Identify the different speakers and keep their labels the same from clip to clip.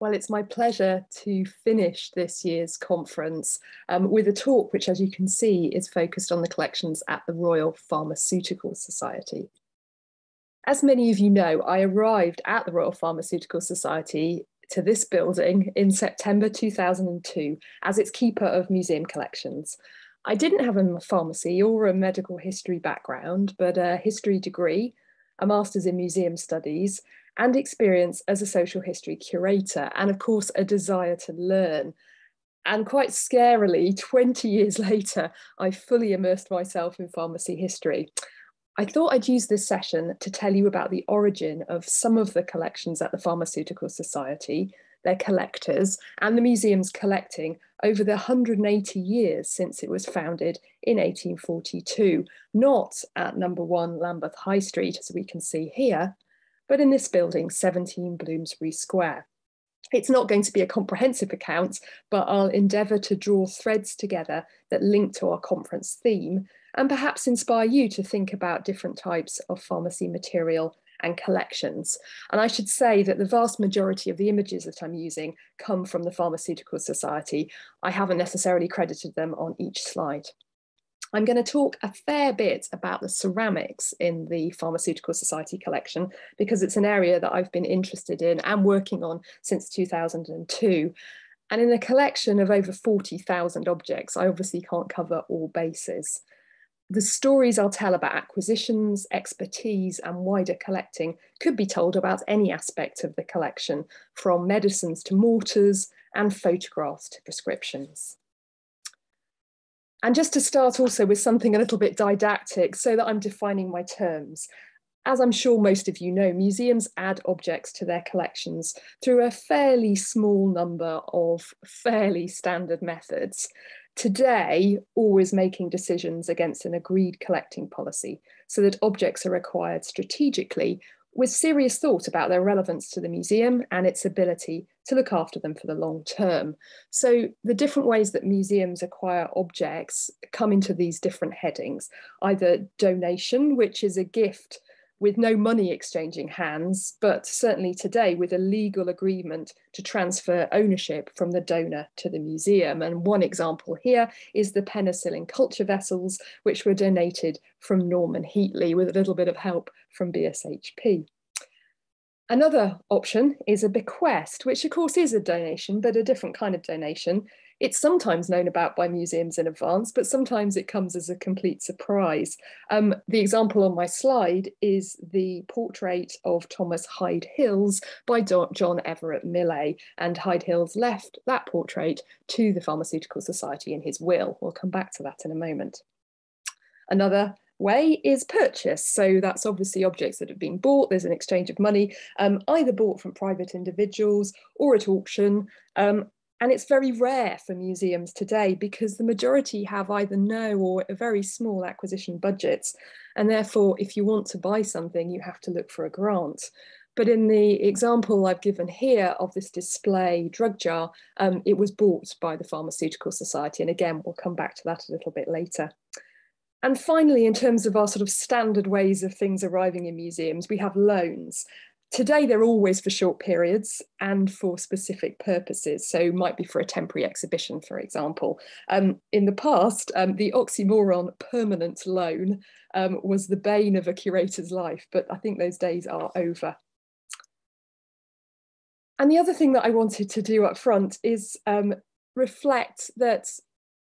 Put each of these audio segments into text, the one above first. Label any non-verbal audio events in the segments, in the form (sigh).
Speaker 1: Well, it's my pleasure to finish this year's conference um, with a talk which, as you can see, is focused on the collections at the Royal Pharmaceutical Society. As many of you know, I arrived at the Royal Pharmaceutical Society to this building in September 2002 as its keeper of museum collections. I didn't have a pharmacy or a medical history background, but a history degree, a master's in museum studies, and experience as a social history curator, and of course, a desire to learn. And quite scarily, (laughs) 20 years later, I fully immersed myself in pharmacy history. I thought I'd use this session to tell you about the origin of some of the collections at the Pharmaceutical Society, their collectors, and the museum's collecting over the 180 years since it was founded in 1842, not at number one Lambeth High Street, as we can see here, but in this building, 17 Bloomsbury Square. It's not going to be a comprehensive account, but I'll endeavour to draw threads together that link to our conference theme and perhaps inspire you to think about different types of pharmacy material and collections. And I should say that the vast majority of the images that I'm using come from the Pharmaceutical Society. I haven't necessarily credited them on each slide. I'm going to talk a fair bit about the ceramics in the Pharmaceutical Society collection because it's an area that I've been interested in and working on since 2002. And in a collection of over 40,000 objects, I obviously can't cover all bases. The stories I'll tell about acquisitions, expertise, and wider collecting could be told about any aspect of the collection, from medicines to mortars and photographs to prescriptions. And just to start also with something a little bit didactic so that I'm defining my terms. As I'm sure most of you know, museums add objects to their collections through a fairly small number of fairly standard methods. Today, always making decisions against an agreed collecting policy so that objects are acquired strategically with serious thought about their relevance to the museum and its ability to look after them for the long term. So the different ways that museums acquire objects come into these different headings, either donation, which is a gift with no money exchanging hands, but certainly today with a legal agreement to transfer ownership from the donor to the museum. And one example here is the penicillin culture vessels, which were donated from Norman Heatley with a little bit of help from BSHP. Another option is a bequest, which of course is a donation, but a different kind of donation. It's sometimes known about by museums in advance, but sometimes it comes as a complete surprise. Um, the example on my slide is the portrait of Thomas Hyde Hills by John Everett Millais, and Hyde Hills left that portrait to the Pharmaceutical Society in his will. We'll come back to that in a moment. Another way is purchase. So that's obviously objects that have been bought. There's an exchange of money, um, either bought from private individuals or at auction. Um, and it's very rare for museums today because the majority have either no or a very small acquisition budgets. And therefore, if you want to buy something, you have to look for a grant. But in the example I've given here of this display drug jar, um, it was bought by the Pharmaceutical Society. And again, we'll come back to that a little bit later. And finally, in terms of our sort of standard ways of things arriving in museums, we have loans. Today, they're always for short periods and for specific purposes. So, might be for a temporary exhibition, for example. Um, in the past, um, the oxymoron permanent loan um, was the bane of a curator's life, but I think those days are over. And the other thing that I wanted to do up front is um, reflect that,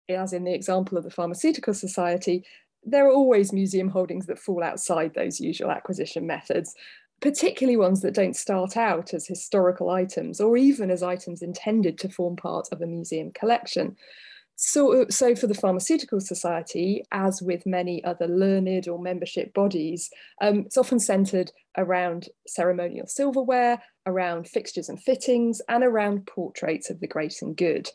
Speaker 1: as in the example of the Pharmaceutical Society, there are always museum holdings that fall outside those usual acquisition methods, particularly ones that don't start out as historical items or even as items intended to form part of a museum collection. So, so for the Pharmaceutical Society, as with many other learned or membership bodies, um, it's often centred around ceremonial silverware, around fixtures and fittings, and around portraits of the great and good.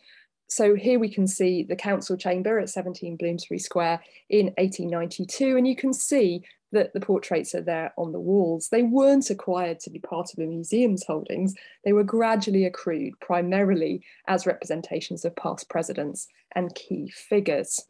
Speaker 1: So here we can see the council chamber at 17 Bloomsbury Square in 1892, and you can see that the portraits are there on the walls. They weren't acquired to be part of a museum's holdings, they were gradually accrued primarily as representations of past presidents and key figures.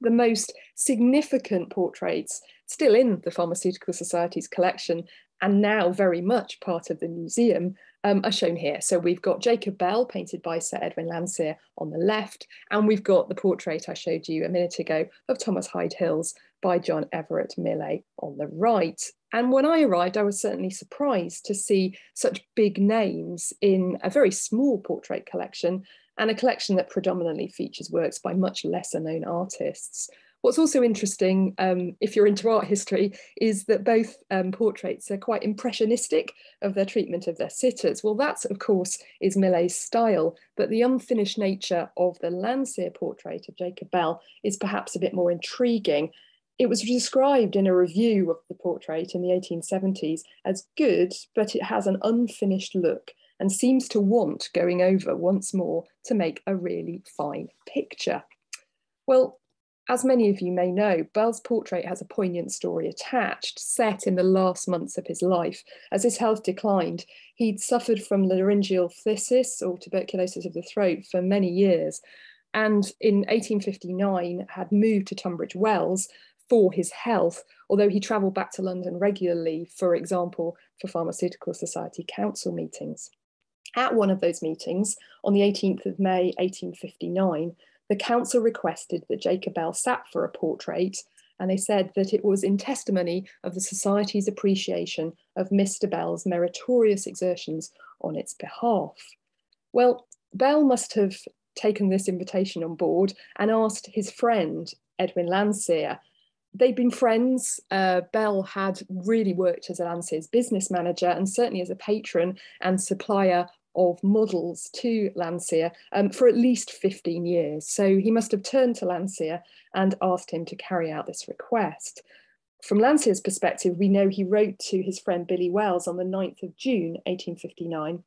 Speaker 1: The most significant portraits still in the Pharmaceutical Society's collection and now very much part of the museum um, are shown here. So we've got Jacob Bell, painted by Sir Edwin Landseer on the left, and we've got the portrait I showed you a minute ago of Thomas Hyde Hills by John Everett Millais on the right. And when I arrived, I was certainly surprised to see such big names in a very small portrait collection and a collection that predominantly features works by much lesser known artists. What's also interesting, um, if you're into art history, is that both um, portraits are quite impressionistic of their treatment of their sitters. Well, that, of course, is Millais's style, but the unfinished nature of the Landseer portrait of Jacob Bell is perhaps a bit more intriguing. It was described in a review of the portrait in the 1870s as good, but it has an unfinished look and seems to want going over once more to make a really fine picture. Well, as many of you may know, Bell's portrait has a poignant story attached, set in the last months of his life. As his health declined, he'd suffered from laryngeal phthisis or tuberculosis of the throat for many years, and in 1859 had moved to Tunbridge Wells for his health, although he travelled back to London regularly, for example, for Pharmaceutical Society Council meetings. At one of those meetings, on the 18th of May 1859, the council requested that Jacob Bell sat for a portrait, and they said that it was in testimony of the Society's appreciation of Mr. Bell's meritorious exertions on its behalf. Well, Bell must have taken this invitation on board and asked his friend, Edwin Landseer. They'd been friends. Uh, Bell had really worked as a Landseer's business manager and certainly as a patron and supplier of models to Landseer um, for at least 15 years. So he must have turned to Landseer and asked him to carry out this request. From Landseer's perspective, we know he wrote to his friend Billy Wells on the 9th of June, 1859,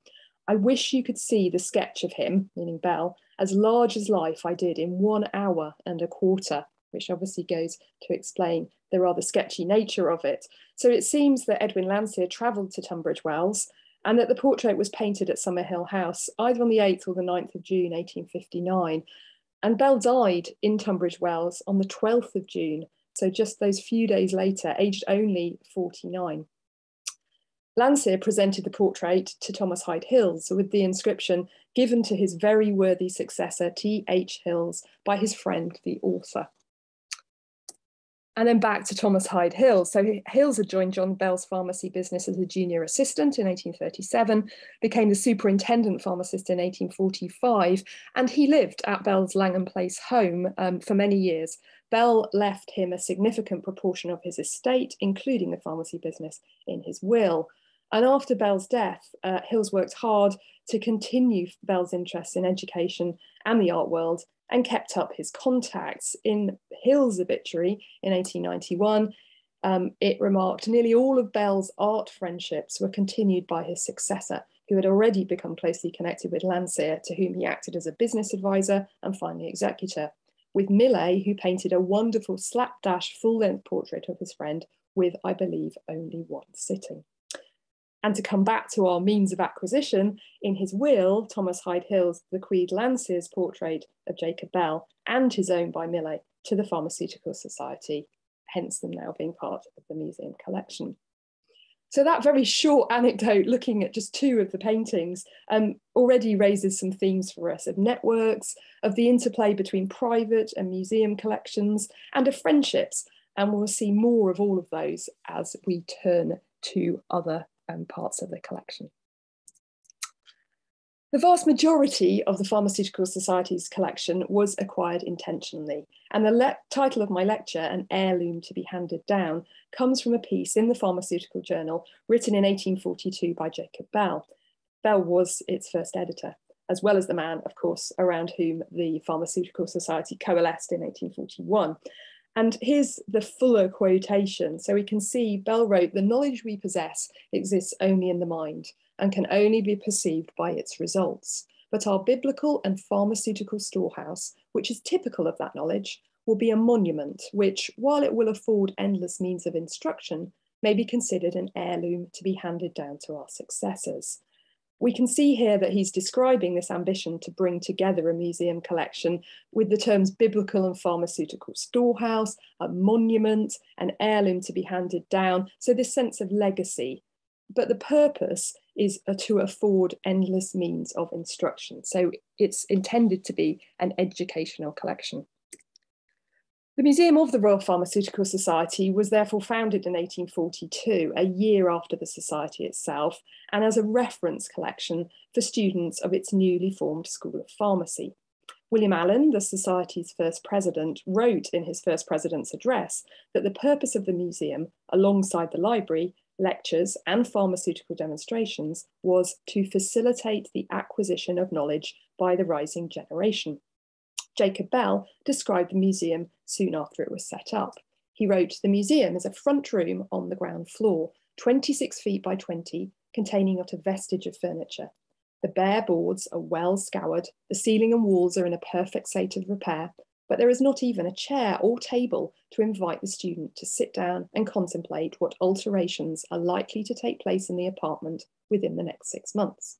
Speaker 1: I wish you could see the sketch of him, meaning Bell, as large as life I did in one hour and a quarter, which obviously goes to explain the rather sketchy nature of it. So it seems that Edwin Landseer travelled to Tunbridge Wells and that the portrait was painted at Summerhill House either on the 8th or the 9th of June 1859. And Bell died in Tunbridge Wells on the 12th of June, so just those few days later, aged only 49. Landseer presented the portrait to Thomas Hyde Hills with the inscription given to his very worthy successor, T.H. Hills, by his friend, the author and then back to Thomas Hyde Hills. So Hills had joined John Bell's pharmacy business as a junior assistant in 1837, became the superintendent pharmacist in 1845, and he lived at Bell's Langham Place home um, for many years. Bell left him a significant proportion of his estate, including the pharmacy business, in his will. And after Bell's death, uh, Hills worked hard to continue Bell's interest in education and the art world and kept up his contacts. In Hill's obituary in 1891, um, it remarked nearly all of Bell's art friendships were continued by his successor, who had already become closely connected with Landseer, to whom he acted as a business advisor and finally executor, with Millais, who painted a wonderful slapdash full-length portrait of his friend with, I believe, only one sitting. And to come back to our means of acquisition, in his will, Thomas Hyde Hills bequeathed Landseer's portrait of Jacob Bell and his own by Millais to the Pharmaceutical Society, hence them now being part of the museum collection. So that very short anecdote, looking at just two of the paintings, um, already raises some themes for us of networks, of the interplay between private and museum collections, and of friendships. And we'll see more of all of those as we turn to other um, parts of the collection. The vast majority of the Pharmaceutical Society's collection was acquired intentionally, and the title of my lecture, An Heirloom to be Handed Down, comes from a piece in the Pharmaceutical Journal written in 1842 by Jacob Bell. Bell was its first editor, as well as the man, of course, around whom the Pharmaceutical Society coalesced in 1841. And here's the fuller quotation. So we can see Bell wrote, the knowledge we possess exists only in the mind and can only be perceived by its results. But our biblical and pharmaceutical storehouse, which is typical of that knowledge, will be a monument which, while it will afford endless means of instruction, may be considered an heirloom to be handed down to our successors we can see here that he's describing this ambition to bring together a museum collection with the terms biblical and pharmaceutical storehouse, a monument, an heirloom to be handed down. So this sense of legacy. but the purpose is to afford endless means of instruction. So it's intended to be an educational collection. The Museum of the Royal Pharmaceutical Society was therefore founded in 1842, a year after the Society itself, and as a reference collection for students of its newly formed School of Pharmacy. William Allen, the Society's first president, wrote in his first president's address that the purpose of the museum, alongside the library, lectures, and pharmaceutical demonstrations, was to facilitate the acquisition of knowledge by the rising generation. Jacob Bell described the museum soon after it was set up. He wrote, The museum is a front room on the ground floor, 26 feet by 20, containing not a vestige of furniture. The bare boards are well scoured, the ceiling and walls are in a perfect state of repair, but there is not even a chair or table to invite the student to sit down and contemplate what alterations are likely to take place in the apartment within the next six months.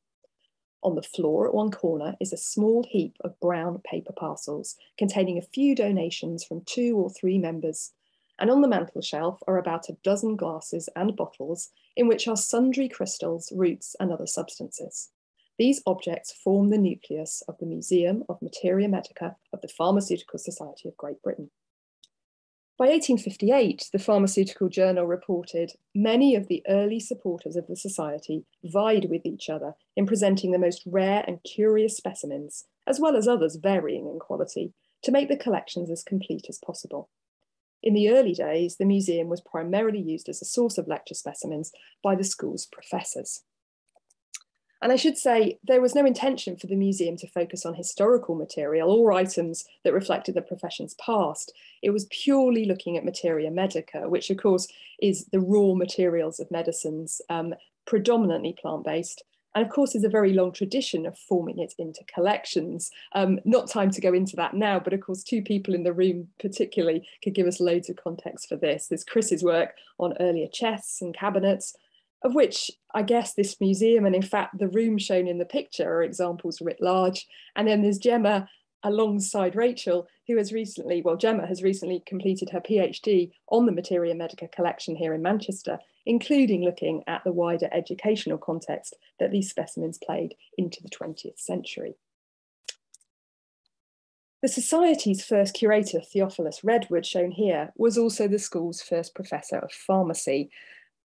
Speaker 1: On the floor at one corner is a small heap of brown paper parcels containing a few donations from two or three members. And on the mantel shelf are about a dozen glasses and bottles in which are sundry crystals, roots, and other substances. These objects form the nucleus of the Museum of Materia Medica of the Pharmaceutical Society of Great Britain. By 1858, the Pharmaceutical Journal reported many of the early supporters of the society vied with each other in presenting the most rare and curious specimens, as well as others varying in quality, to make the collections as complete as possible. In the early days, the museum was primarily used as a source of lecture specimens by the school's professors. And I should say, there was no intention for the museum to focus on historical material or items that reflected the profession's past. It was purely looking at materia medica, which of course is the raw materials of medicines, um, predominantly plant-based, and of course, there's a very long tradition of forming it into collections. Um, not time to go into that now, but of course, two people in the room particularly could give us loads of context for this. There's Chris's work on earlier chests and cabinets, of which I guess this museum and in fact the room shown in the picture are examples writ large. And then there's Gemma alongside Rachel, who has recently, well, Gemma has recently completed her PhD on the Materia Medica collection here in Manchester, including looking at the wider educational context that these specimens played into the 20th century. The Society's first curator, Theophilus Redwood, shown here, was also the school's first professor of pharmacy,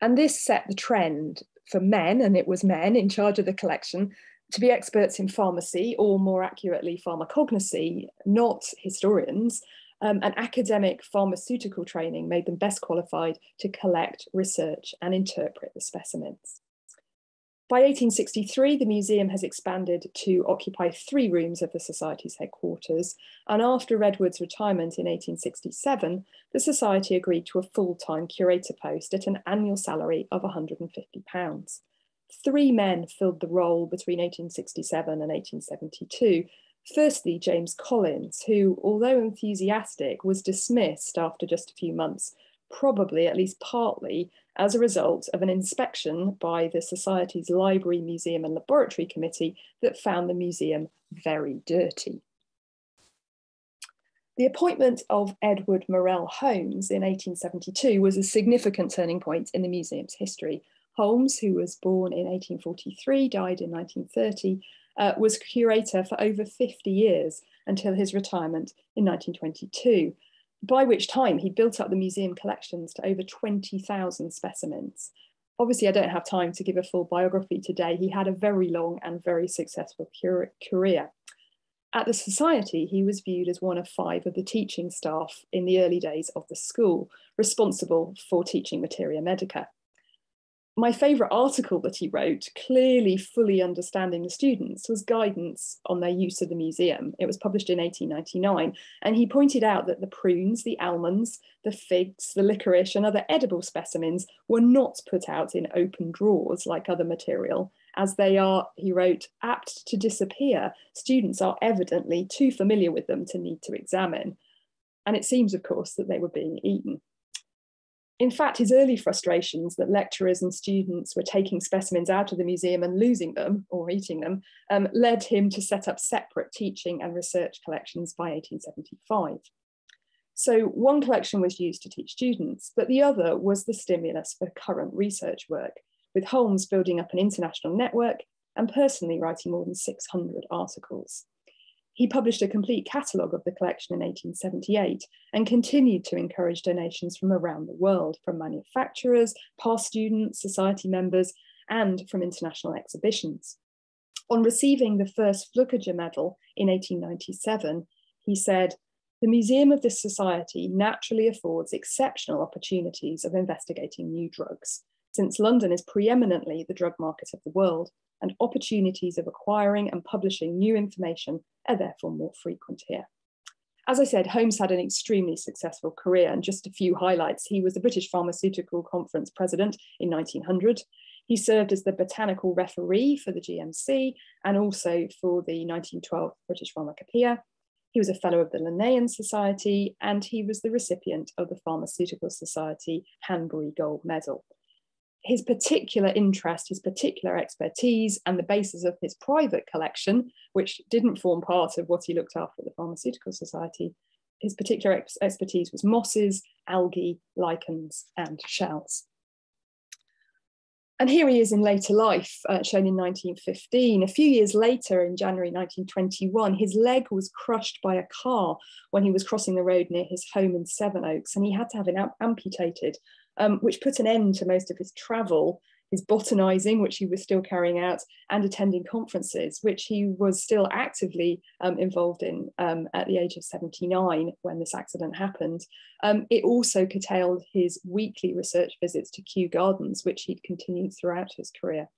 Speaker 1: and this set the trend for men, and it was men in charge of the collection, to be experts in pharmacy, or more accurately, pharmacognosy, not historians. Um, and academic pharmaceutical training made them best qualified to collect, research, and interpret the specimens. By 1863, the museum has expanded to occupy three rooms of the Society's headquarters, and after Redwood's retirement in 1867, the Society agreed to a full-time curator post at an annual salary of £150. Three men filled the role between 1867 and 1872. Firstly, James Collins, who, although enthusiastic, was dismissed after just a few months probably at least partly as a result of an inspection by the Society's Library, Museum and Laboratory Committee that found the museum very dirty. The appointment of Edward Morell Holmes in 1872 was a significant turning point in the museum's history. Holmes, who was born in 1843, died in 1930, uh, was curator for over 50 years until his retirement in 1922 by which time he built up the museum collections to over 20,000 specimens. Obviously, I don't have time to give a full biography today. He had a very long and very successful career. At the Society, he was viewed as one of five of the teaching staff in the early days of the school, responsible for teaching Materia Medica my favourite article that he wrote, clearly fully understanding the students, was guidance on their use of the museum. It was published in 1899, and he pointed out that the prunes, the almonds, the figs, the licorice, and other edible specimens were not put out in open drawers like other material, as they are, he wrote, apt to disappear. Students are evidently too familiar with them to need to examine. And it seems, of course, that they were being eaten. In fact, his early frustrations that lecturers and students were taking specimens out of the museum and losing them or eating them um, led him to set up separate teaching and research collections by 1875. So one collection was used to teach students, but the other was the stimulus for current research work. with Holmes building up an international network and personally writing more than 600 articles. He published a complete catalogue of the collection in 1878 and continued to encourage donations from around the world, from manufacturers, past students, society members, and from international exhibitions. On receiving the first Flückiger Medal in 1897, he said, the Museum of this Society naturally affords exceptional opportunities of investigating new drugs, since London is preeminently the drug market of the world, and opportunities of acquiring and publishing new information are therefore more frequent here. As I said, Holmes had an extremely successful career, and just a few highlights. He was the British Pharmaceutical Conference president in 1900. He served as the botanical referee for the GMC and also for the 1912 British Pharmacopoeia. He was a fellow of the Linnean Society and he was the recipient of the Pharmaceutical Society Hanbury Gold Medal. His particular interest, his particular expertise, and the basis of his private collection, which didn't form part of what he looked after at the Pharmaceutical Society, his particular ex expertise was mosses, algae, lichens, and shells. And here he is in later life, uh, shown in 1915. A few years later, in January 1921, his leg was crushed by a car when he was crossing the road near his home in Sevenoaks, and he had to have it amputated, um, which put an end to most of his travel his botanizing, which he was still carrying out, and attending conferences, which he was still actively um, involved in um, at the age of 79 when this accident happened. Um, it also curtailed his weekly research visits to Kew Gardens, which he'd continued throughout his career.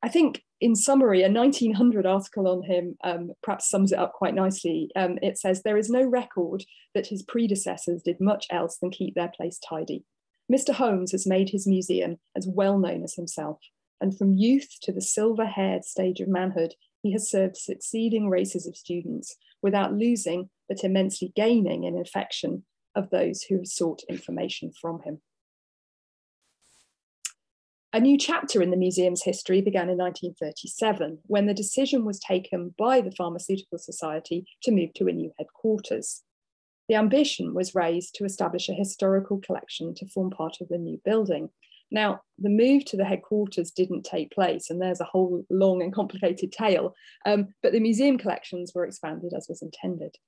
Speaker 1: I think, in summary, a 1900 article on him um, perhaps sums it up quite nicely. Um, it says, There is no record that his predecessors did much else than keep their place tidy. Mr. Holmes has made his museum as well known as himself, and from youth to the silver haired stage of manhood, he has served succeeding races of students without losing but immensely gaining in affection of those who have sought information from him. A new chapter in the museum's history began in 1937 when the decision was taken by the Pharmaceutical Society to move to a new headquarters. The ambition was raised to establish a historical collection to form part of the new building. Now, the move to the headquarters didn't take place, and there's a whole long and complicated tale, um, but the museum collections were expanded as was intended.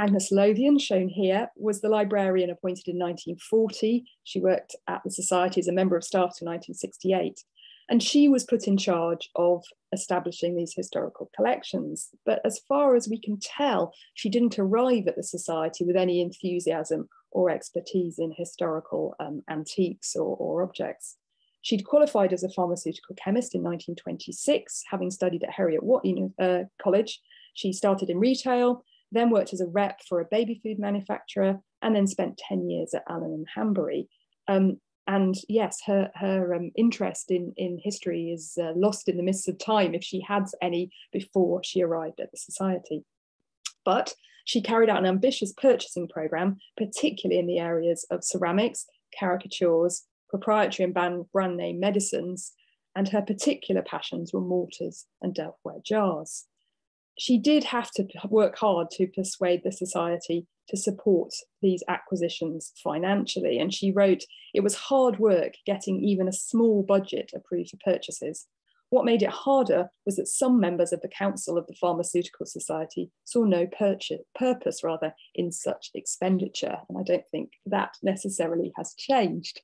Speaker 1: Agnes Lothian, shown here, was the librarian appointed in 1940. She worked at the Society as a member of staff till 1968. And she was put in charge of establishing these historical collections. But as far as we can tell, she didn't arrive at the Society with any enthusiasm or expertise in historical um, antiques or, or objects. She'd qualified as a pharmaceutical chemist in 1926, having studied at Heriot Watt uh, College. She started in retail, then worked as a rep for a baby food manufacturer, and then spent 10 years at Allen and Hanbury. Um, and yes, her her um, interest in in history is uh, lost in the mists of time if she had any before she arrived at the society. But she carried out an ambitious purchasing program, particularly in the areas of ceramics, caricatures, proprietary and brand, brand name medicines, and her particular passions were mortars and delftware jars. She did have to work hard to persuade the society to support these acquisitions financially. And she wrote, it was hard work getting even a small budget approved for purchases. What made it harder was that some members of the Council of the Pharmaceutical Society saw no purchase, purpose rather in such expenditure. And I don't think that necessarily has changed.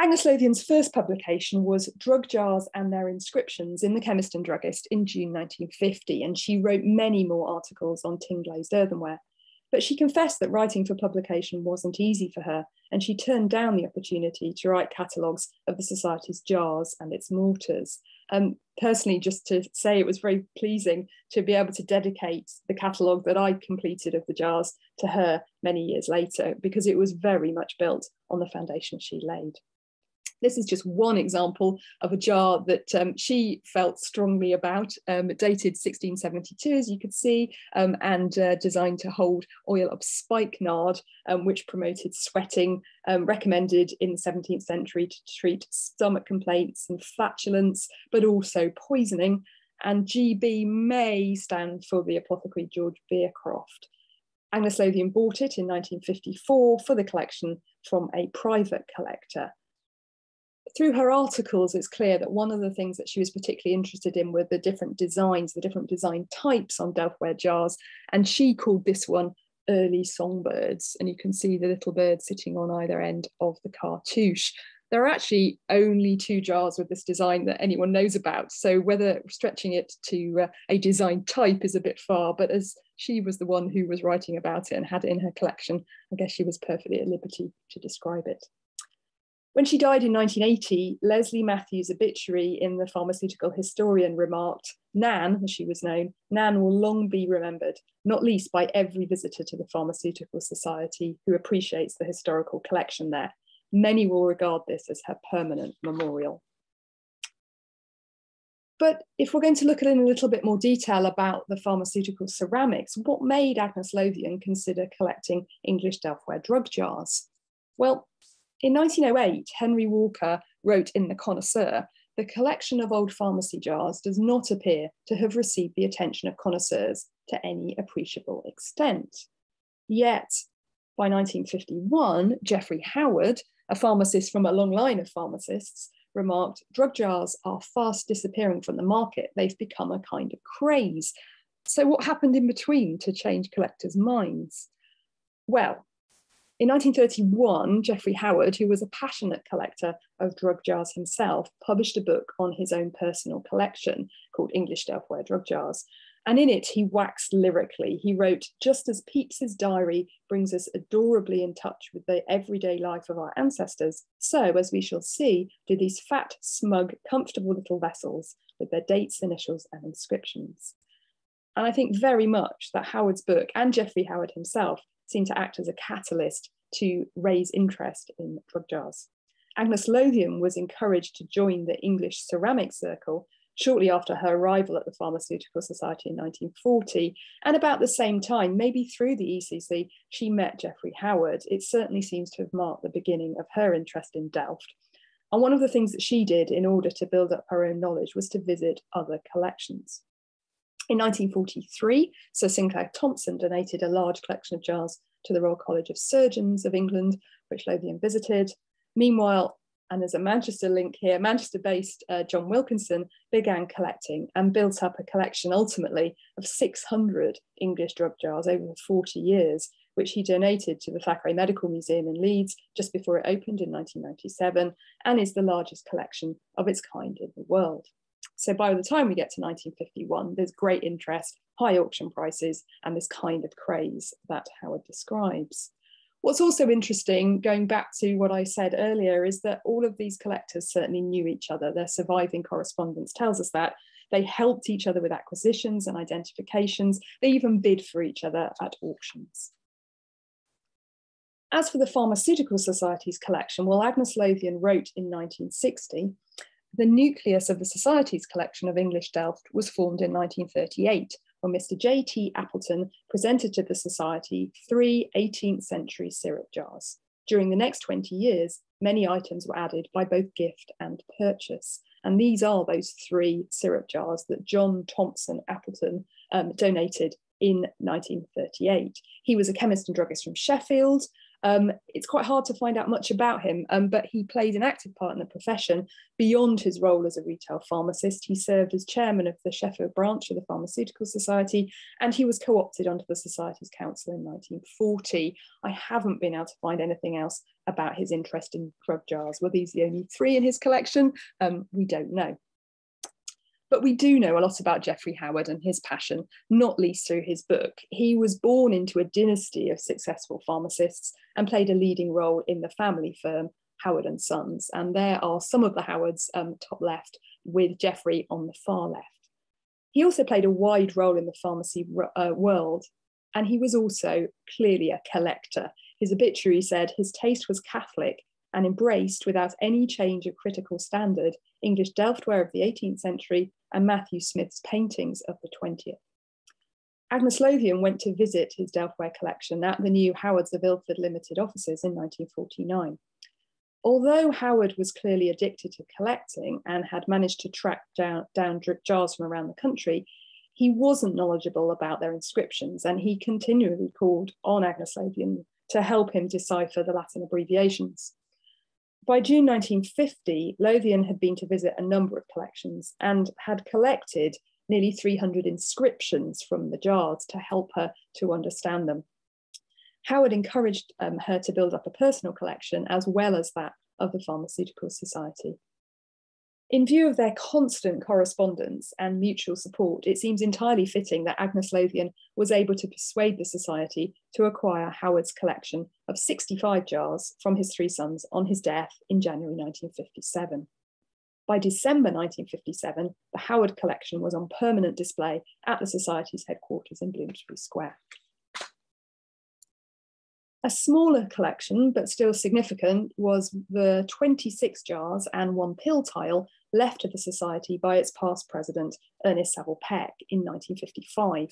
Speaker 1: Agnes Lothian's first publication was Drug Jars and Their Inscriptions in the Chemist and Druggist in June 1950, and she wrote many more articles on tin glazed earthenware. But she confessed that writing for publication wasn't easy for her, and she turned down the opportunity to write catalogues of the Society's jars and its mortars. Um, personally, just to say, it was very pleasing to be able to dedicate the catalogue that I completed of the jars to her many years later, because it was very much built on the foundation she laid. This is just one example of a jar that um, she felt strongly about, um, dated 1672, as you could see, um, and uh, designed to hold oil of spikenard, um, which promoted sweating, um, recommended in the 17th century to treat stomach complaints and flatulence, but also poisoning. And GB may stand for the apothecary George Beercroft. Agnes Lothian bought it in 1954 for the collection from a private collector. Through her articles, it's clear that one of the things that she was particularly interested in were the different designs, the different design types on Delftware jars. And she called this one early songbirds. And you can see the little bird sitting on either end of the cartouche. There are actually only two jars with this design that anyone knows about. So whether stretching it to uh, a design type is a bit far, but as she was the one who was writing about it and had it in her collection, I guess she was perfectly at liberty to describe it. When she died in 1980, Leslie Matthews' obituary in the Pharmaceutical Historian remarked, Nan, as she was known, Nan will long be remembered, not least by every visitor to the Pharmaceutical Society who appreciates the historical collection there. Many will regard this as her permanent memorial. But if we're going to look at in a little bit more detail about the pharmaceutical ceramics, what made Agnes Lothian consider collecting English Delftware drug jars? Well, in 1908, Henry Walker wrote in The Connoisseur, the collection of old pharmacy jars does not appear to have received the attention of connoisseurs to any appreciable extent. Yet, by 1951, Geoffrey Howard, a pharmacist from a long line of pharmacists, remarked, drug jars are fast disappearing from the market. They've become a kind of craze. So what happened in between to change collectors' minds? Well, in 1931, Geoffrey Howard, who was a passionate collector of drug jars himself, published a book on his own personal collection called English Delftware Drug Jars. And in it, he waxed lyrically. He wrote, just as Pepys's diary brings us adorably in touch with the everyday life of our ancestors, so, as we shall see, do these fat, smug, comfortable little vessels with their dates, initials, and inscriptions. And I think very much that Howard's book and Geoffrey Howard himself seem to act as a catalyst to raise interest in drug jars. Agnes Lothian was encouraged to join the English ceramic circle shortly after her arrival at the Pharmaceutical Society in 1940. And about the same time, maybe through the ECC, she met Geoffrey Howard. It certainly seems to have marked the beginning of her interest in Delft. And one of the things that she did in order to build up her own knowledge was to visit other collections. In 1943, Sir StClair Thomson donated a large collection of jars to the Royal College of Surgeons of England, which Lothian visited. Meanwhile, and there's a Manchester link here, Manchester-based uh, John Wilkinson began collecting and built up a collection ultimately of 600 English drug jars over 40 years, which he donated to the Thackray Medical Museum in Leeds just before it opened in 1997 and is the largest collection of its kind in the world. So by the time we get to 1951, there's great interest, high auction prices, and this kind of craze that Howard describes. What's also interesting, going back to what I said earlier, is that all of these collectors certainly knew each other. Their surviving correspondence tells us that. They helped each other with acquisitions and identifications. They even bid for each other at auctions. As for the Pharmaceutical Society's collection, well, Agnes Lothian wrote in 1960 the nucleus of the Society's collection of English Delft was formed in 1938 when Mr. J.T. Appleton presented to the Society three 18th century syrup jars. During the next 20 years, many items were added by both gift and purchase. And these are those three syrup jars that John Thompson Appleton um, donated in 1938. He was a chemist and druggist from Sheffield, um, it's quite hard to find out much about him, um, but he played an active part in the profession beyond his role as a retail pharmacist. He served as chairman of the Sheffield branch of the Pharmaceutical Society, and he was co opted onto the Society's council in 1940. I haven't been able to find anything else about his interest in drug jars. Were these the only three in his collection? Um, we don't know. But we do know a lot about Geoffrey Howard and his passion, not least through his book. He was born into a dynasty of successful pharmacists and played a leading role in the family firm Howard and Sons. And there are some of the Howards um, top left with Geoffrey on the far left. He also played a wide role in the pharmacy uh, world, and he was also clearly a collector. His obituary said his taste was Catholic and embraced without any change of critical standard English Delftware of the 18th century and Matthew Smith's paintings of the 20th. Agnes Lothian went to visit his Delftware collection at the new Howards of Ilford Limited offices in 1949. Although Howard was clearly addicted to collecting and had managed to track down, down jars from around the country, he wasn't knowledgeable about their inscriptions and he continually called on Agnes Lothian to help him decipher the Latin abbreviations. By June 1950, Lothian had been to visit a number of collections and had collected nearly 300 inscriptions from the jars to help her to understand them. Howard encouraged um, her to build up a personal collection as well as that of the Pharmaceutical Society. In view of their constant correspondence and mutual support, it seems entirely fitting that Agnes Lothian was able to persuade the Society to acquire Howard's collection of 65 jars from his three sons on his death in January 1957. By December 1957, the Howard collection was on permanent display at the Society's headquarters in Bloomsbury Square. A smaller collection, but still significant, was the 26 jars and one pill tile left to the Society by its past president, Ernest Saville Peck, in 1955.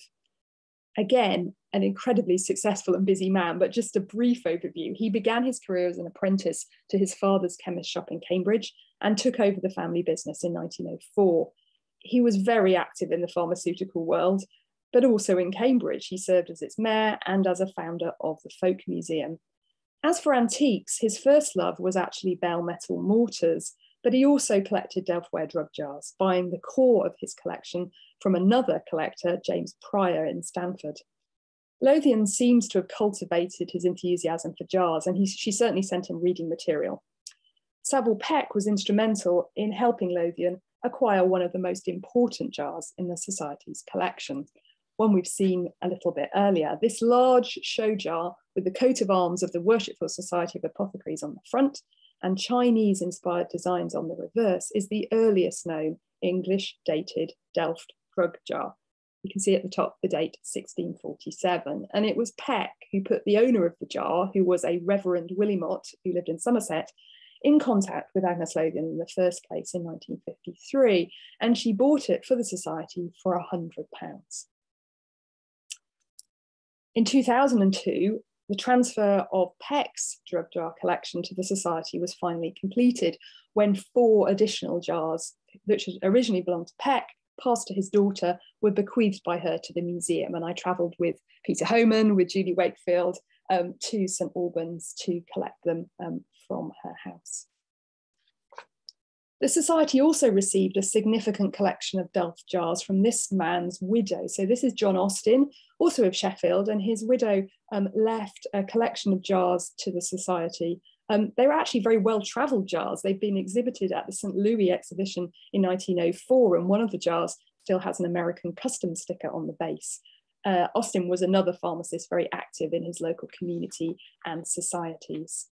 Speaker 1: Again, an incredibly successful and busy man, but just a brief overview. He began his career as an apprentice to his father's chemist shop in Cambridge and took over the family business in 1904. He was very active in the pharmaceutical world, but also in Cambridge. He served as its mayor and as a founder of the Folk Museum. As for antiques, his first love was actually bell metal mortars, but he also collected Delftware drug jars, buying the core of his collection from another collector, James Pryor in Stanford. Lothian seems to have cultivated his enthusiasm for jars, and he, she certainly sent him reading material. Saville Peck was instrumental in helping Lothian acquire one of the most important jars in the Society's collection, one we've seen a little bit earlier. This large show jar with the coat of arms of the Worshipful Society of Apothecaries on the front and Chinese inspired designs on the reverse is the earliest known English dated Delft drug jar. You can see at the top the date 1647. And it was Peck who put the owner of the jar, who was a Reverend Willimot who lived in Somerset, in contact with Agnes Lothian in the first place in 1953. And she bought it for the Society for a £100. In 2002, the transfer of Peck's drug jar collection to the Society was finally completed when four additional jars, which had originally belonged to Peck, passed to his daughter, were bequeathed by her to the museum. And I travelled with Peter Homan, with Julie Wakefield um, to St Albans to collect them um, from her house. The Society also received a significant collection of Delft jars from this man's widow. So this is John Austin, also of Sheffield, and his widow um, left a collection of jars to the Society. Um, they were actually very well-traveled jars. They've been exhibited at the St. Louis exhibition in 1904, and one of the jars still has an American customs sticker on the base. Uh, Austin was another pharmacist very active in his local community and societies.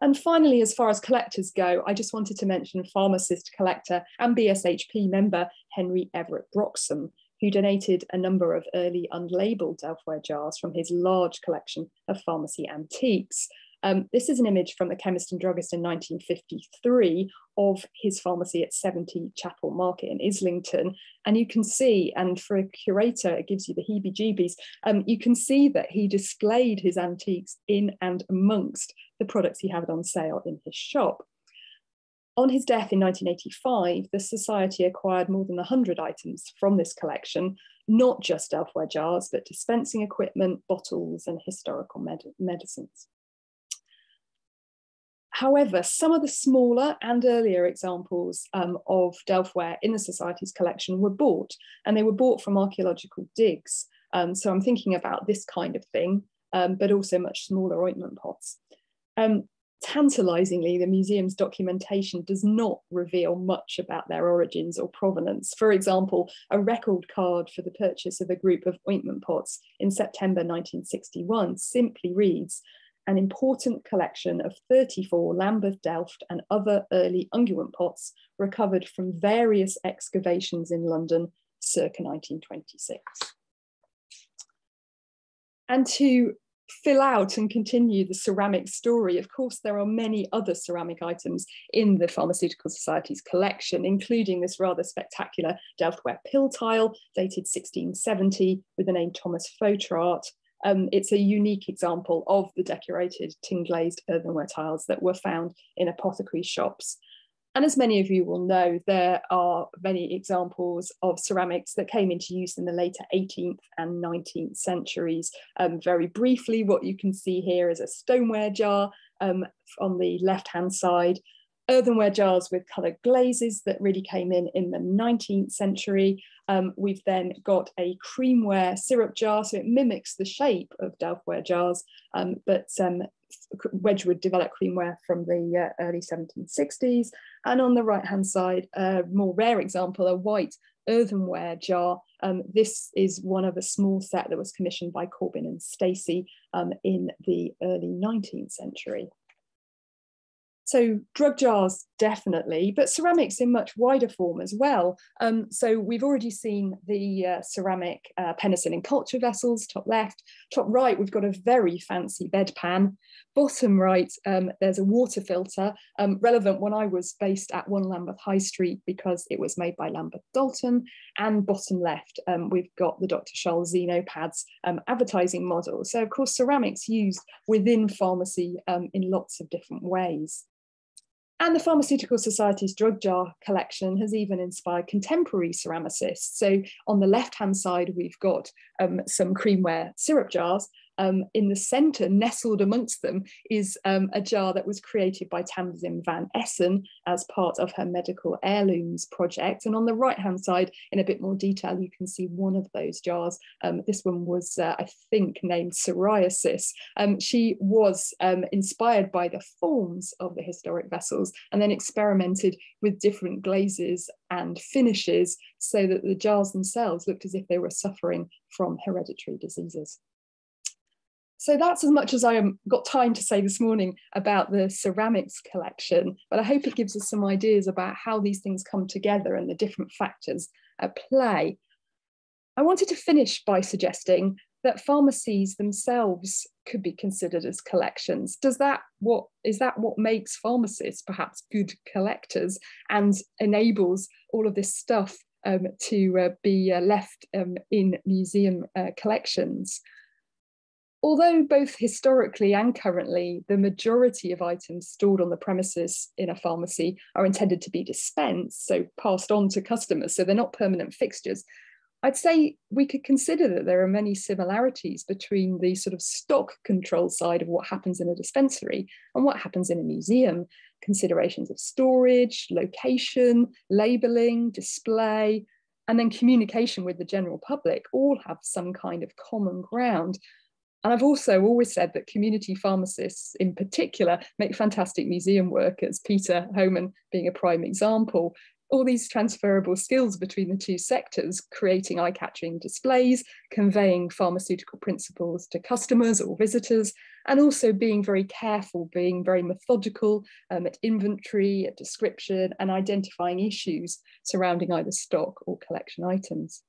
Speaker 1: And finally, as far as collectors go, I just wanted to mention pharmacist, collector, and BSHP member Henry Everett Broxham, who donated a number of early unlabeled Delftware jars from his large collection of pharmacy antiques. Um, this is an image from the chemist and druggist in 1953 of his pharmacy at 70 Chapel Market in Islington. And you can see, and for a curator, it gives you the heebie jeebies, um, you can see that he displayed his antiques in and amongst the products he had on sale in his shop. On his death in 1985, the Society acquired more than 100 items from this collection, not just Delftware jars, but dispensing equipment, bottles, and historical med medicines. However, some of the smaller and earlier examples um, of Delftware in the Society's collection were bought, and they were bought from archaeological digs. Um, so I'm thinking about this kind of thing, um, but also much smaller ointment pots. Um, tantalizingly, the museum's documentation does not reveal much about their origins or provenance. For example, a record card for the purchase of a group of ointment pots in September 1961 simply reads, an important collection of 34 Lambeth, Delft and other early unguent pots recovered from various excavations in London circa 1926. And to fill out and continue the ceramic story, of course, there are many other ceramic items in the Pharmaceutical Society's collection, including this rather spectacular Delftware pill tile dated 1670 with the name Thomas Fautrart, um, it's a unique example of the decorated tin glazed earthenware tiles that were found in apothecary shops. And as many of you will know, there are many examples of ceramics that came into use in the later 18th and 19th centuries. Um, very briefly, what you can see here is a stoneware jar um, on the left-hand side, earthenware jars with coloured glazes that really came in in the 19th century. Um, we've then got a creamware syrup jar, so it mimics the shape of Delftware jars, um, but um, Wedgwood developed creamware from the uh, early 1760s. And on the right hand side, a more rare example, a white earthenware jar. Um, this is one of a small set that was commissioned by Corbyn and Stacey um, in the early 19th century. So drug jars, definitely, but ceramics in much wider form as well. Um, so we've already seen the uh, ceramic uh, penicillin culture vessels, top left. Top right, we've got a very fancy bed pan. Bottom right, um, there's a water filter, um, relevant when I was based at 1 Lambeth High Street because it was made by Lambeth Doulton. And bottom left, um, we've got the Dr. Scholl Zino pads um, advertising model. So of course, ceramics used within pharmacy um, in lots of different ways. And the Pharmaceutical Society's drug jar collection has even inspired contemporary ceramicists. So on the left-hand side, we've got um, some creamware syrup jars, um, in the center, nestled amongst them, is um, a jar that was created by Tamsin Van Essen as part of her medical heirlooms project. And on the right hand side, in a bit more detail, you can see one of those jars. Um, this one was, uh, I think, named Psoriasis. Um, she was um, inspired by the forms of the historic vessels and then experimented with different glazes and finishes so that the jars themselves looked as if they were suffering from hereditary diseases. So that's as much as I got time to say this morning about the ceramics collection, but I hope it gives us some ideas about how these things come together and the different factors at play. I wanted to finish by suggesting that pharmacies themselves could be considered as collections. Does that what is that what makes pharmacists perhaps good collectors and enables all of this stuff um, to uh, be uh, left um, in museum uh, collections? Although both historically and currently, the majority of items stored on the premises in a pharmacy are intended to be dispensed, so passed on to customers, so they're not permanent fixtures, I'd say we could consider that there are many similarities between the sort of stock control side of what happens in a dispensary and what happens in a museum. Considerations of storage, location, labeling, display, and then communication with the general public all have some kind of common ground and I've also always said that community pharmacists in particular make fantastic museum workers, Peter Homan being a prime example. All these transferable skills between the two sectors, creating eye-catching displays, conveying pharmaceutical principles to customers or visitors, and also being very careful, being very methodical um, at inventory, at description, and identifying issues surrounding either stock or collection items.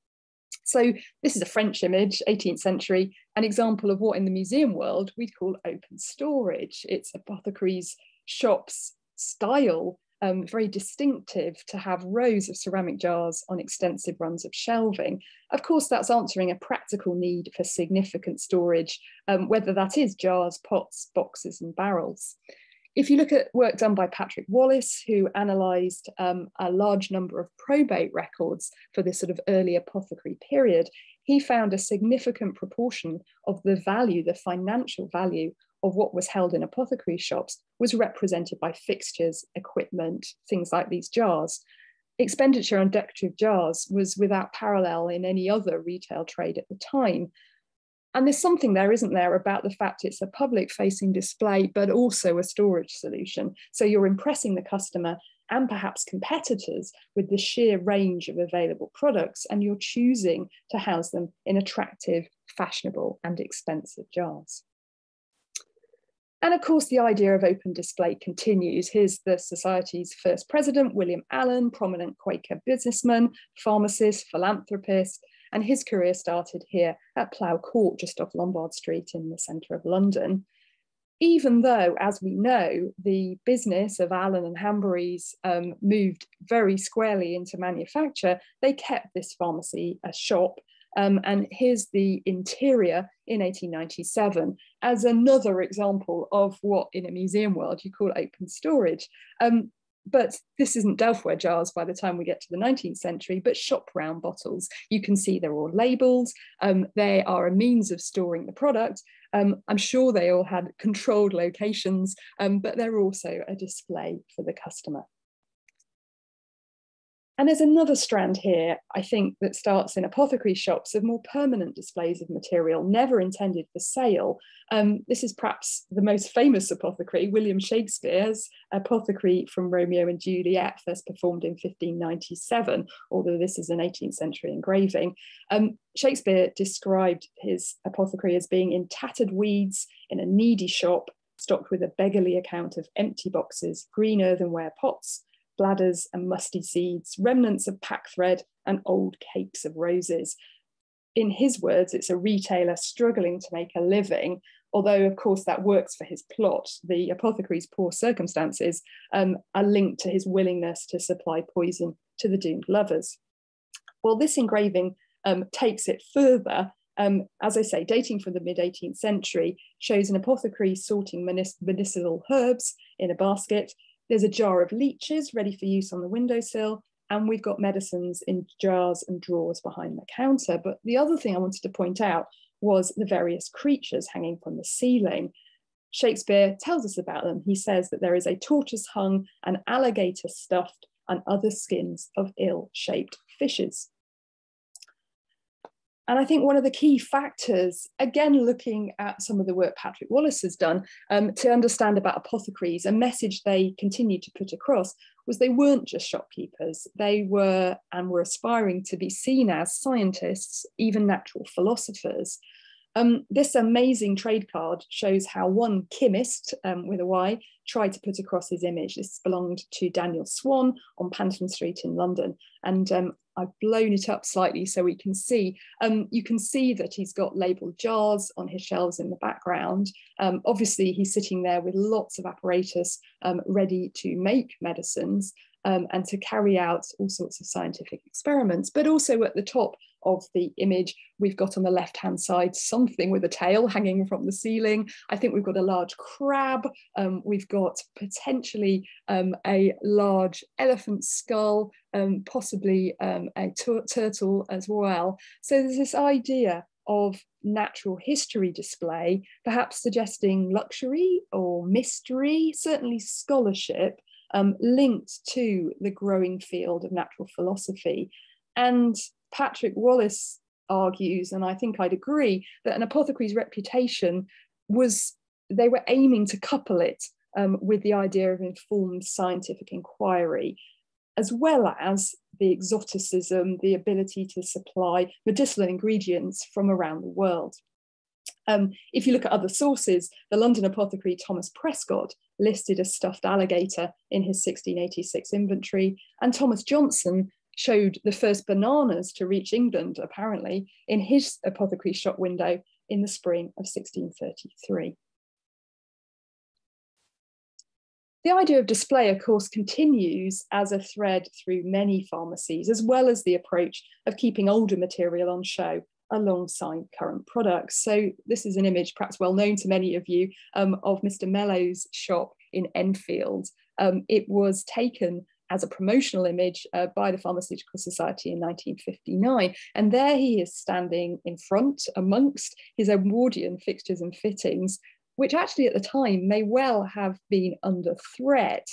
Speaker 1: So this is a French image, 18th century, an example of what in the museum world we'd call open storage. It's apothecaries shops style, um, very distinctive to have rows of ceramic jars on extensive runs of shelving. Of course, that's answering a practical need for significant storage, um, whether that is jars, pots, boxes and barrels. If you look at work done by Patrick Wallis, who analysed um, a large number of probate records for this sort of early apothecary period, he found a significant proportion of the value, the financial value of what was held in apothecary shops was represented by fixtures, equipment, things like these jars. Expenditure on decorative jars was without parallel in any other retail trade at the time. And there's something there, isn't there, about the fact it's a public facing display, but also a storage solution. So you're impressing the customer and perhaps competitors with the sheer range of available products, and you're choosing to house them in attractive, fashionable, and expensive jars. And of course, the idea of open display continues. Here's the Society's first president, William Allen, prominent Quaker businessman, pharmacist, philanthropist, and his career started here at Plough Court, just off Lombard Street in the centre of London. Even though, as we know, the business of Allen and Hanbury's um, moved very squarely into manufacture, they kept this pharmacy a shop um, and here's the interior in 1897 as another example of what in a museum world you call open storage. Um, but this isn't Delftware jars by the time we get to the 19th century, but shop round bottles. You can see they're all labelled. Um, they are a means of storing the product. Um, I'm sure they all had controlled locations, um, but they're also a display for the customer. And there's another strand here, I think, that starts in apothecary shops of more permanent displays of material, never intended for sale. Um, this is perhaps the most famous apothecary, William Shakespeare's apothecary from Romeo and Juliet, first performed in 1597, although this is an 18th century engraving. Um, Shakespeare described his apothecary as being in tattered weeds in a needy shop, stocked with a beggarly account of empty boxes, green earthenware pots, bladders and musty seeds, remnants of pack thread, and old cakes of roses. In his words, it's a retailer struggling to make a living, although, of course, that works for his plot. The apothecary's poor circumstances um, are linked to his willingness to supply poison to the doomed lovers. Well, this engraving um, takes it further. Um, as I say, dating from the mid 18th century, shows an apothecary sorting medicinal herbs in a basket there's a jar of leeches ready for use on the windowsill, and we've got medicines in jars and drawers behind the counter. But the other thing I wanted to point out was the various creatures hanging from the ceiling. Shakespeare tells us about them. He says that there is a tortoise hung, an alligator stuffed, and other skins of ill shaped fishes. And I think one of the key factors, again, looking at some of the work Patrick Wallis has done um, to understand about apothecaries, a message they continued to put across was they weren't just shopkeepers. They were and were aspiring to be seen as scientists, even natural philosophers. Um, this amazing trade card shows how one chemist um, with a Y tried to put across his image. This belonged to Daniel Swan on Panton Street in London. And um, I've blown it up slightly so we can see. Um, you can see that he's got labelled jars on his shelves in the background. Um, obviously, he's sitting there with lots of apparatus um, ready to make medicines um, and to carry out all sorts of scientific experiments. But also at the top of the image, we've got on the left hand side something with a tail hanging from the ceiling. I think we've got a large crab. Um, we've got potentially um, a large elephant skull, um, possibly um, a turtle as well. So there's this idea of natural history display, perhaps suggesting luxury or mystery, certainly scholarship, um, linked to the growing field of natural philosophy. And Patrick Wallis argues, and I think I'd agree, that an apothecary's reputation was, they were aiming to couple it um, with the idea of informed scientific inquiry, as well as the exoticism, the ability to supply medicinal ingredients from around the world. Um, if you look at other sources, the London apothecary Thomas Prescott listed a stuffed alligator in his 1686 inventory, and Thomas Johnson showed the first bananas to reach England, apparently, in his apothecary shop window in the spring of 1633. The idea of display, of course, continues as a thread through many pharmacies, as well as the approach of keeping older material on show alongside current products. So this is an image perhaps well known to many of you um, of Mr. Mellow's shop in Enfield. Um, it was taken as a promotional image uh, by the Pharmaceutical Society in 1959. And there he is standing in front amongst his Edwardian fixtures and fittings, which actually at the time may well have been under threat.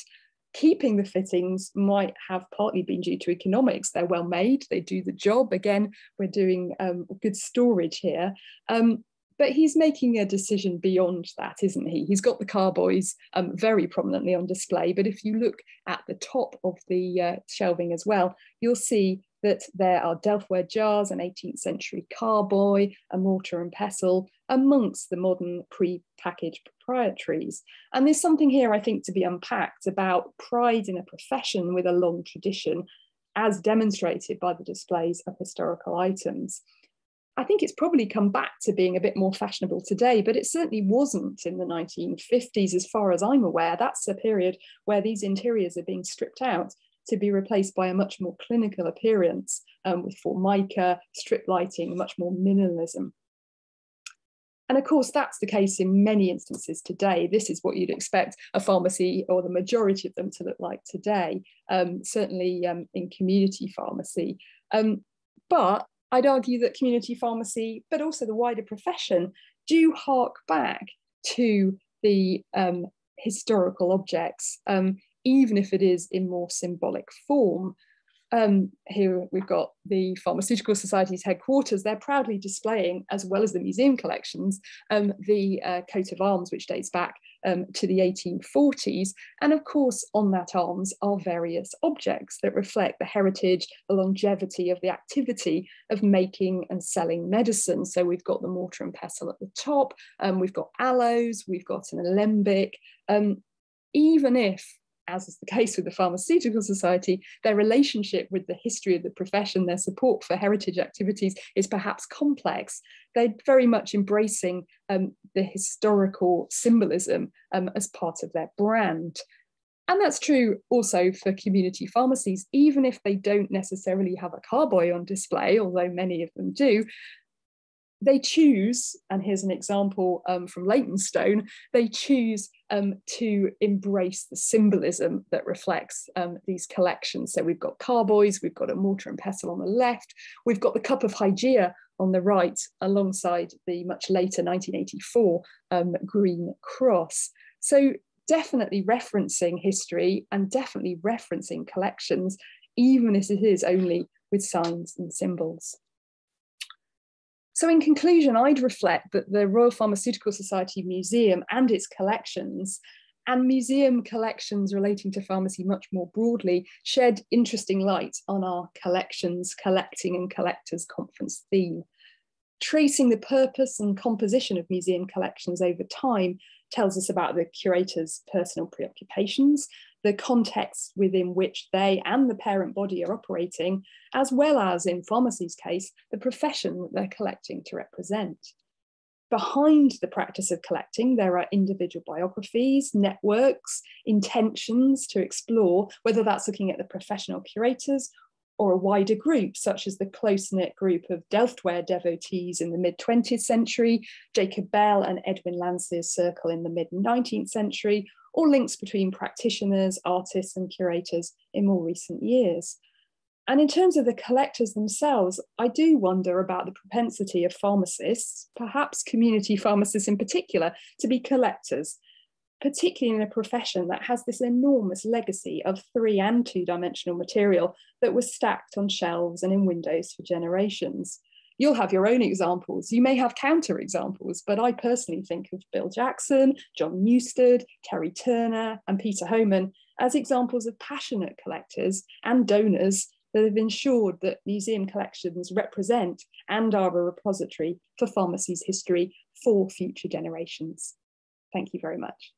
Speaker 1: Keeping the fittings might have partly been due to economics. They're well made, they do the job. Again, we're doing um, good storage here. Um, but he's making a decision beyond that, isn't he? He's got the carboys um, very prominently on display, but if you look at the top of the uh, shelving as well, you'll see that there are Delftware jars, an 18th century carboy, a mortar and pestle, amongst the modern pre-packaged proprietaries. And there's something here, I think, to be unpacked about pride in a profession with a long tradition, as demonstrated by the displays of historical items. I think it's probably come back to being a bit more fashionable today, but it certainly wasn't in the 1950s, as far as I'm aware. That's a period where these interiors are being stripped out to be replaced by a much more clinical appearance um, with formica, strip lighting, much more minimalism. And of course, that's the case in many instances today. This is what you'd expect a pharmacy or the majority of them to look like today, um, certainly um, in community pharmacy. Um, but I'd argue that community pharmacy, but also the wider profession, do hark back to the um, historical objects, um, even if it is in more symbolic form. Um, here we've got the Pharmaceutical Society's headquarters. They're proudly displaying, as well as the museum collections, um, the uh, coat of arms, which dates back um, to the 1840s. And of course, on that arms are various objects that reflect the heritage, the longevity of the activity of making and selling medicine. So we've got the mortar and pestle at the top, um, we've got aloes, we've got an alembic. Um, even if as is the case with the Pharmaceutical Society, their relationship with the history of the profession, their support for heritage activities is perhaps complex. They're very much embracing um, the historical symbolism um, as part of their brand. And that's true also for community pharmacies, even if they don't necessarily have a carboy on display, although many of them do, they choose, and here's an example um, from Leytonstone, they choose um, to embrace the symbolism that reflects um, these collections. So we've got carboys, we've got a mortar and pestle on the left, we've got the cup of Hygeia on the right, alongside the much later 1984 um, green cross. So definitely referencing history and definitely referencing collections, even if it is only with signs and symbols. So, in conclusion, I'd reflect that the Royal Pharmaceutical Society Museum and its collections and museum collections relating to pharmacy much more broadly shed interesting light on our collections, collecting and collectors conference theme. Tracing the purpose and composition of museum collections over time tells us about the curator's personal preoccupations, the context within which they and the parent body are operating, as well as, in pharmacy's case, the profession that they're collecting to represent. Behind the practice of collecting, there are individual biographies, networks, intentions to explore, whether that's looking at the professional curators or a wider group, such as the close knit group of Delftware devotees in the mid 20th century, Jacob Bell and Edwin Landseer's circle in the mid 19th century, or links between practitioners, artists, and curators in more recent years. And in terms of the collectors themselves, I do wonder about the propensity of pharmacists, perhaps community pharmacists in particular, to be collectors, particularly in a profession that has this enormous legacy of three and two dimensional material that was stacked on shelves and in windows for generations. You'll have your own examples. You may have counter examples, but I personally think of Bill Jackson, John Newstead, Terry Turner, and Peter Homan as examples of passionate collectors and donors that have ensured that museum collections represent and are a repository for pharmacy's history for future generations. Thank you very much.